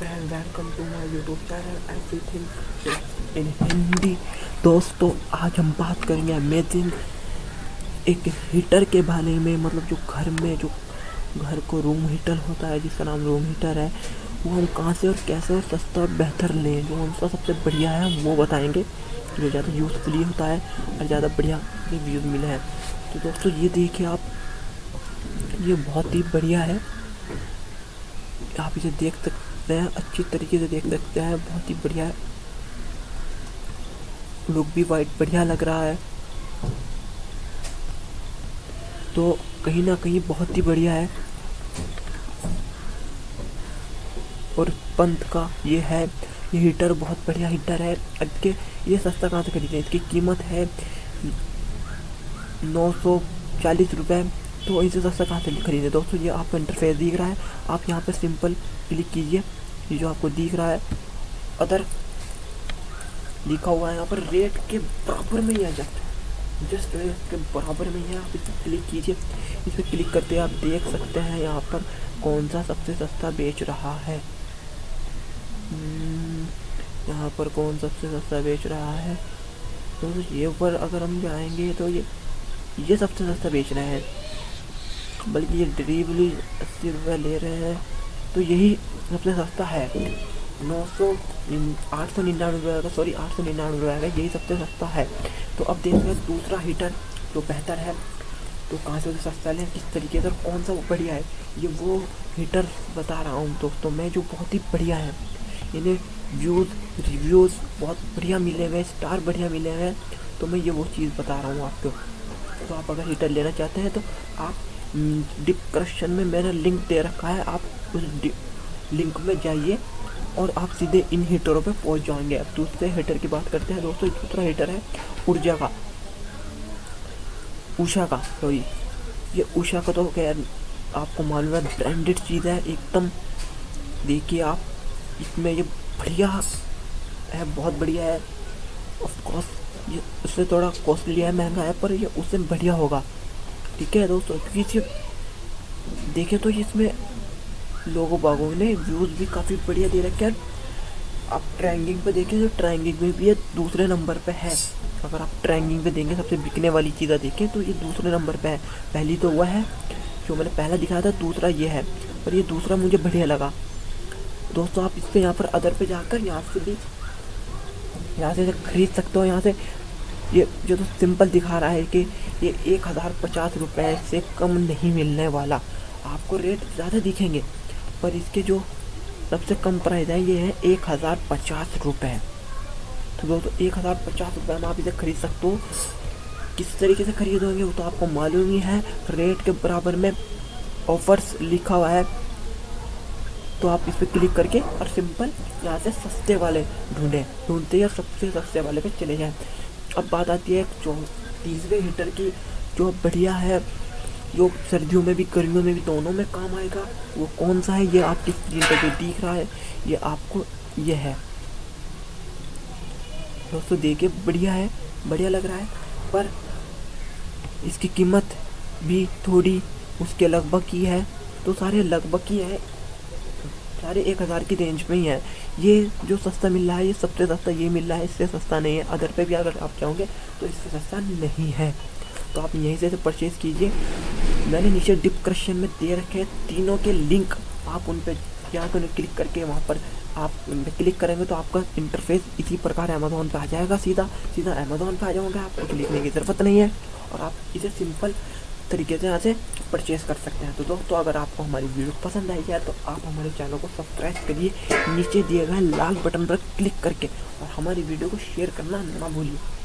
Welcome to my YouTube channel everything in Hindi दोस्तों, आज हम बात करेंगे अमेजिंग एक हीटर के बारे में मतलब जो घर में, जो घर को रूम हीटर होता है, जिसका नाम रूम हीटर है, वो हम कहाँ से और कैसे और सस्ता और बेहतर लें, जो हमसे सबसे बढ़िया है, वो बताएँगे। जो ज़्यादा यूज़फुली होता है और ज़्यादा बढ़िया रिव्यूज़ मिले हैं। तो दोस्तों, ये देखिए आप, ये बहुत ही बढ़िया है। आप इसे देख सकते हैं, अच्छी तरीके से देख सकते हैं, बहुत ही बढ़िया लुक भी वाइट बढ़िया लग रहा है। तो कहीं ना कहीं बहुत ही बढ़िया है। और पंत का ये है, ये हीटर बहुत बढ़िया हीटर है। इसके ये सस्ता कहाँ से खरीदे? इसकी कीमत है नौ सौ चालीस रुपये तो इसे सस्ता कहाँ से खरीदे? दोस्तों, ये आपको इंटरफेस दिख रहा है। आप यहाँ पे सिंपल क्लिक कीजिए। ये जो आपको दिख रहा है अदर लिखा हुआ है यहाँ पर रेट के बराबर में ही आ जाता है। जस्ट रेट के बराबर में ही है आप इस पर क्लिक कीजिए। इस पर क्लिक करते आप देख सकते हैं यहाँ पर कौन सा सबसे सस्ता बेच रहा है। हम्म, यहाँ पर कौन सबसे सस्ता बेच रहा है? तो ये ऊपर अगर हम जाएँगे तो ये ये सबसे सस्ता बेच रहे हैं। बल्कि ये डिलीवरी अस्सी रुपये ले रहे हैं। तो यही सबसे सस्ता है। नौ सौ आठ सौ निन्यानवे रुपये का सॉरी आठ सौ निन्यानवे रुपये का यही सबसे सस्ता है। तो अब देख रहे हैं दूसरा हीटर जो बेहतर है। तो कहाँ से सस्ता लें, किस तरीके से और कौन सा बढ़िया है? ये वो हीटर बता रहा हूँ दोस्तों मैं, जो बहुत ही बढ़िया है। इन्हें व्यूज़ रिव्यूज़ बहुत बढ़िया मिले हुए स्टार बढ़िया मिले हुए हैं। तो मैं ये वो चीज़ बता रहा हूँ आपको। तो आप अगर हीटर लेना चाहते हैं तो आप डिस्क्रिप्शन में मैंने लिंक दे रखा है। आप उस लिंक में जाइए और आप सीधे इन हीटरों पे पहुँच जाएँगे। अब दूसरे हीटर की बात करते हैं दोस्तों दूसरा हीटर है। ऊर्जा का। उषा का सॉरी ये उषा का तो खैर आपको मालूम है ब्रांडेड चीज़ है, एकदम। देखिए आप, इसमें ये बढ़िया है, बहुत बढ़िया है। ऑफकोर्स ये उससे थोड़ा कॉस्टली है, महँगा है, पर ये उससे बढ़िया होगा। ठीक है दोस्तों, क्योंकि देखें तो इसमें लोगों बागों ने व्यूज़ भी काफ़ी बढ़िया दे रखे हैं। आप ट्रैंगिंग पे देखें तो ट्रैंगिंग में भी ये दूसरे नंबर पे है। अगर आप ट्रैंगिंग पे देंगे सबसे बिकने वाली चीज़ें देखें तो ये दूसरे नंबर पे है। पहली तो वह है, जो मैंने पहला दिखाया था, दूसरा ये है। पर ये दूसरा मुझे बढ़िया लगा। दोस्तों, आप इस पर यहाँ पर अदर पे जाकर यहाँ से भी, यहाँ से खरीद सकते हो। यहाँ से ये, जो तो सिंपल दिखा रहा है कि ये एक हज़ार पचास रुपये से कम नहीं मिलने वाला। आपको रेट ज़्यादा दिखेंगे। पर इसके जो सबसे कम प्राइस है, ये है एक हज़ार पचास रुपये तो दोस्तों, एक हज़ार पचास रुपये में आप इसे खरीद सकते हो। किस तरीके से खरीदोगे वो तो आपको मालूम ही है। रेट के बराबर में ऑफर्स लिखा हुआ है। तो आप इस पर क्लिक करके और सिंपल यहाँ से सस्ते वाले ढूंढें। ढूंढते या सबसे सस्ते वाले पे चले जाएँ। अब बात आती है जो तीसरे हीटर की, जो बढ़िया है जो सर्दियों में भी, गर्मियों में भी, दोनों में काम आएगा। वो कौन सा है? ये आपकी स्क्रीन पर जो दिख रहा है, ये आपको, ये है। दोस्तों, देखिए, बढ़िया है, बढ़िया लग रहा है, पर इसकी कीमत भी थोड़ी उसके लगभग की है। तो सारे लगभग की है, सारे एक हज़ार की रेंज में ही है। ये जो सस्ता मिल रहा है, ये सबसे सस्ता ये मिल रहा है, इससे सस्ता नहीं है। अदर पे भी अगर आप चाहोगे तो इससे सस्ता नहीं है। तो आप यहीं से परचेज़ कीजिए। मैंने नीचे डिस्क्रिप्शन में दे रखे हैं तीनों के लिंक आप उन पर जाकर क्लिक करके वहाँ पर आप उन पर क्लिक करेंगे तो आपका इंटरफेस इसी प्रकार अमेज़ोन पे आ जाएगा सीधा। सीधा अमेज़ोन पे आ जाओगे आपको लिखने की ज़रूरत नहीं है। और आप इसे सिंपल तरीके से यहाँ से परचेज़ कर सकते हैं। तो दोस्तों, अगर आपको हमारी वीडियो पसंद आई है तो आप हमारे चैनल को सब्सक्राइब करिए। नीचे दिए गए लाल बटन पर क्लिक करके और हमारी वीडियो को शेयर करना ना भूलिए।